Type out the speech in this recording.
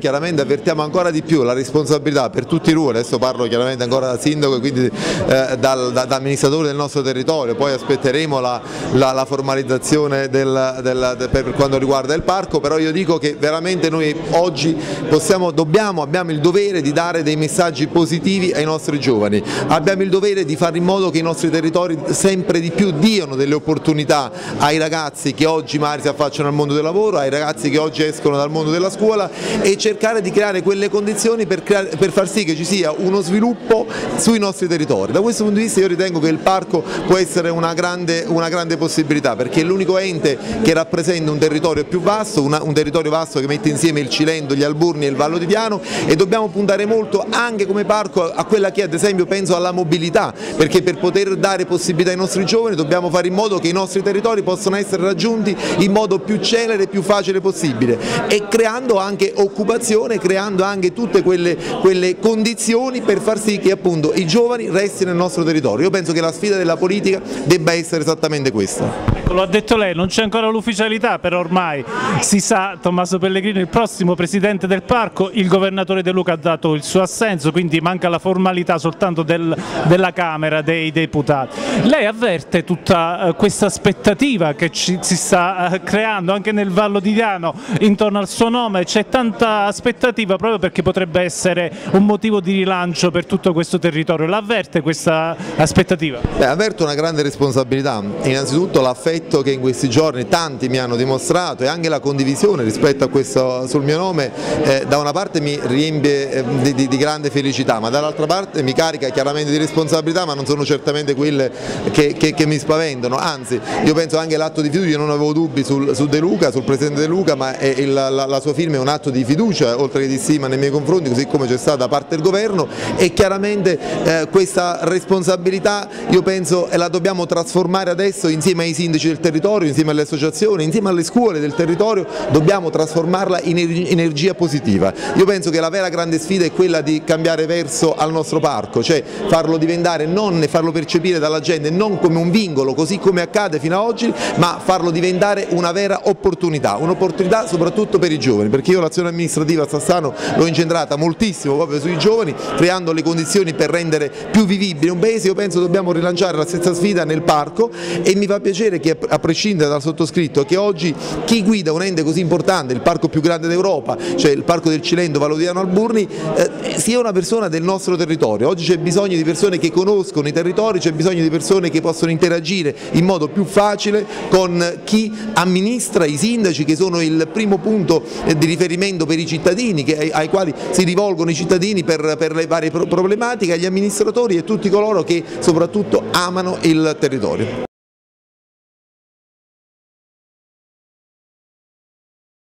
Chiaramente avvertiamo ancora di più la responsabilità per tutti i ruoli, adesso parlo chiaramente ancora da sindaco e quindi eh, dal, da, da, amministratore del nostro territorio, poi aspetteremo la, la, la formalizzazione del, del, de, per quanto riguarda il parco, però io dico che veramente noi oggi possiamo, dobbiamo, abbiamo il dovere di dare dei messaggi positivi ai nostri giovani, abbiamo il dovere di fare in modo che i nostri territori sempre di più diano delle opportunità ai ragazzi che oggi magari si affacciano al mondo del lavoro, ai ragazzi che oggi escono dal mondo della scuola e cercare di creare quelle condizioni per, creare, per, far sì che ci sia uno sviluppo sui nostri territori. Da questo punto di vista io ritengo che il parco può essere una grande, una grande possibilità perché è l'unico ente che rappresenta un territorio più vasto, una, un territorio vasto che mette insieme il Cilento, gli Alburni e il Vallo di Piano e dobbiamo puntare molto anche come parco a quella che ad esempio penso alla mobilità perché per poter dare possibilità ai nostri giovani dobbiamo fare in modo che i nostri territori possano essere raggiunti in modo più celere e più facile possibile e creando anche occupazione creando anche tutte quelle, quelle condizioni per far sì che appunto i giovani restino nel nostro territorio. Io penso che la sfida della politica debba essere esattamente questa. Ecco, lo ha detto lei, non c'è ancora l'ufficialità, però ormai si sa Tommaso Pellegrino, il prossimo presidente del parco, il governatore De Luca ha dato il suo assenso, quindi manca la formalità soltanto del, della Camera dei deputati. Lei avverte tutta uh, questa aspettativa che ci, si sta uh, creando anche nel Vallo di Diano intorno al suo nome, c'è tanta aspettativa proprio perché potrebbe essere un motivo di rilancio per tutto questo territorio. L'avverte questa aspettativa? Beh, avverto una grande responsabilità, innanzitutto l'affetto che in questi giorni tanti mi hanno dimostrato e anche la condivisione rispetto a questo sul mio nome eh, da una parte mi riempie eh, di, di, di, grande felicità ma dall'altra parte mi carica chiaramente di responsabilità ma non sono certamente quelle che, che, che mi spaventano, anzi io penso anche l'atto di fiducia, io non avevo dubbi sul, su De Luca, sul Presidente De Luca ma il, la, la sua firma è un atto di fiducia oltre che di stima nei miei confronti, così come c'è stata da parte del governo e chiaramente eh, questa responsabilità io penso la dobbiamo trasformare adesso insieme ai sindaci del territorio, insieme alle associazioni, insieme alle scuole del territorio, dobbiamo trasformarla in energia positiva. Io penso che la vera grande sfida è quella di cambiare verso al nostro parco, cioè farlo diventare, non farlo percepire dalla gente non come un vincolo, così come accade fino ad oggi, ma farlo diventare una vera opportunità, un'opportunità soprattutto per i giovani, perché io l'azione amministrativa sta Cassano l'ho incentrata moltissimo proprio sui giovani, creando le condizioni per rendere più vivibile un paese, io penso dobbiamo rilanciare la stessa sfida nel parco e mi fa piacere che a prescindere dal sottoscritto che oggi chi guida un ente così importante, il parco più grande d'Europa, cioè il parco del Cilento Valodiano Alburni, eh, sia una persona del nostro territorio, oggi c'è bisogno di persone che conoscono i territori, c'è bisogno di persone che possono interagire in modo più facile con chi amministra i sindaci che sono il primo punto di riferimento per i cittadini cittadini che, ai quali si rivolgono i cittadini per, per le varie problematiche, agli amministratori e tutti coloro che soprattutto amano il territorio.